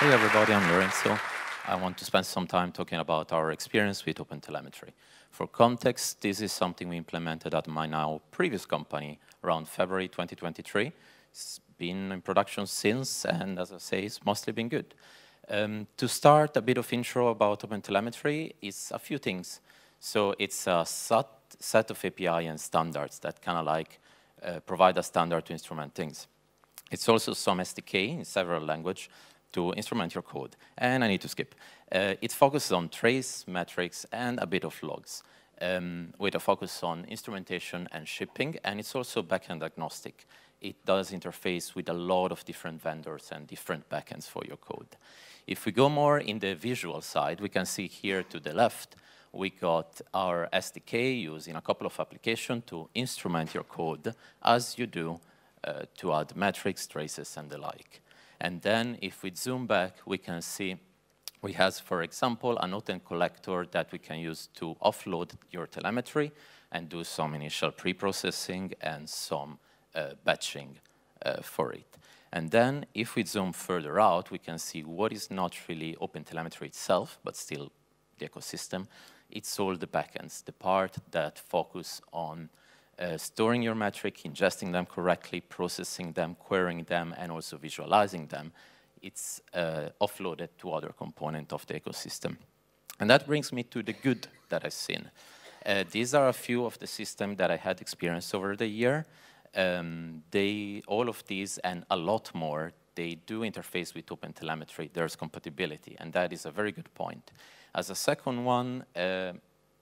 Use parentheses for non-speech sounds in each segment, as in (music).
Hey everybody, I'm Lorenzo. I want to spend some time talking about our experience with OpenTelemetry. For context, this is something we implemented at my now previous company around February 2023. It's been in production since, and as I say, it's mostly been good. Um, to start, a bit of intro about OpenTelemetry is a few things. So it's a set, set of API and standards that kind of like uh, provide a standard to instrument things. It's also some SDK in several languages to instrument your code. And I need to skip. Uh, it focuses on trace, metrics, and a bit of logs, um, with a focus on instrumentation and shipping, and it's also backend agnostic. It does interface with a lot of different vendors and different backends for your code. If we go more in the visual side, we can see here to the left, we got our SDK using a couple of applications to instrument your code as you do uh, to add metrics, traces, and the like. And then if we zoom back, we can see we have, for example, an OTel collector that we can use to offload your telemetry and do some initial pre-processing and some uh, batching uh, for it. And then if we zoom further out, we can see what is not really OpenTelemetry itself, but still the ecosystem. It's all the backends, the part that focus on uh, storing your metric, ingesting them correctly, processing them, querying them, and also visualizing them, it's uh, offloaded to other component of the ecosystem. And that brings me to the good that I've seen. Uh, these are a few of the systems that I had experienced over the year. Um, they, all of these and a lot more, they do interface with OpenTelemetry. There's compatibility, and that is a very good point. As a second one, uh,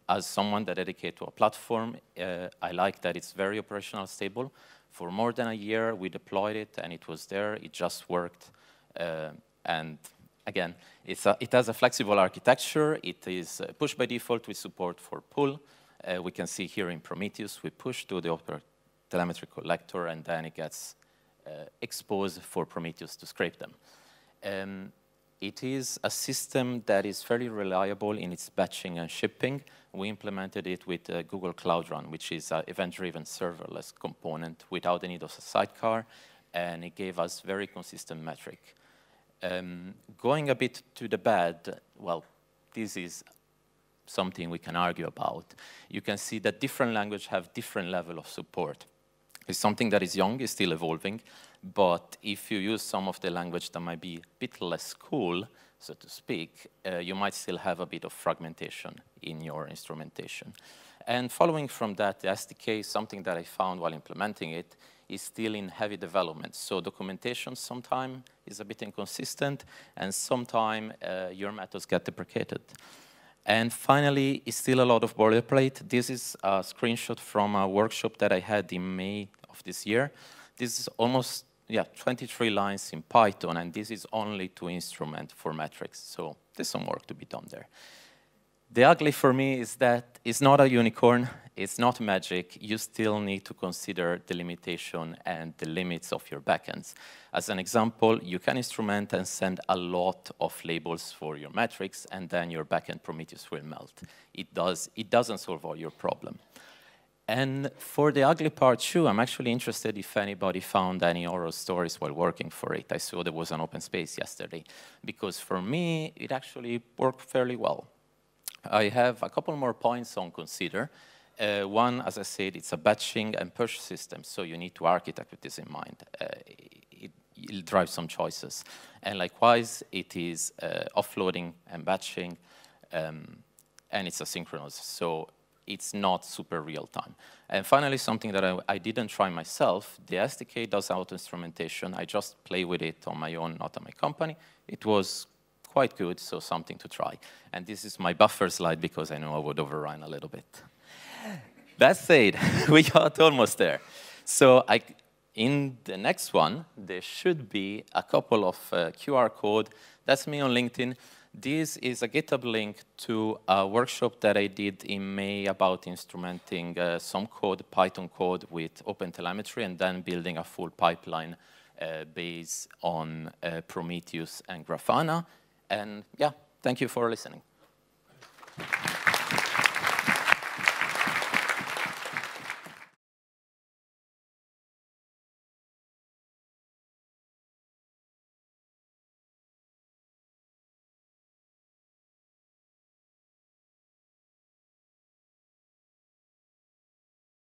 as someone that dedicated to a platform, uh, I like that it's very operational stable. For more than a year, we deployed it and it was there. It just worked. Uh, and again, a, it has a flexible architecture. It is uh, push by default with support for pull. Uh, we can see here in Prometheus, we push to the telemetry collector and then it gets uh, exposed for Prometheus to scrape them. Um, it is a system that is fairly reliable in its batching and shipping. We implemented it with uh, Google Cloud Run, which is an event-driven serverless component without the need of a sidecar, and it gave us very consistent metric. Um, going a bit to the bad, well, this is something we can argue about. You can see that different languages have different level of support. It's something that is young, is still evolving, but if you use some of the language that might be a bit less cool, so to speak, uh, you might still have a bit of fragmentation in your instrumentation. And following from that, the SDK, something that I found while implementing it, is still in heavy development. So documentation sometimes is a bit inconsistent, and sometimes uh, your methods get deprecated. And finally, it's still a lot of boilerplate. This is a screenshot from a workshop that I had in May of this year. This is almost yeah, 23 lines in Python, and this is only to instrument for metrics. So there's some work to be done there. The ugly for me is that it's not a unicorn, it's not magic. You still need to consider the limitation and the limits of your backends. As an example, you can instrument and send a lot of labels for your metrics, and then your backend Prometheus will melt. It, does, it doesn't solve all your problem. And for the ugly part too, I'm actually interested if anybody found any horror stories while working for it. I saw there was an open space yesterday. Because for me, it actually worked fairly well. I have a couple more points on consider. Uh, one, as I said, it's a batching and push system, so you need to architect with this in mind. Uh, it, will drive some choices. And likewise, it is uh, offloading and batching, um, and it's asynchronous. So it's not super real time. And finally, something that I, I didn't try myself, the SDK does auto-instrumentation. I just play with it on my own, not on my company. It was quite good, so something to try. And this is my buffer slide because I know I would overrun a little bit. That said, (laughs) we got almost there. So I, in the next one, there should be a couple of uh, QR code. That's me on LinkedIn. This is a GitHub link to a workshop that I did in May about instrumenting uh, some code, Python code, with OpenTelemetry, and then building a full pipeline uh, based on uh, Prometheus and Grafana. And yeah, thank you for listening.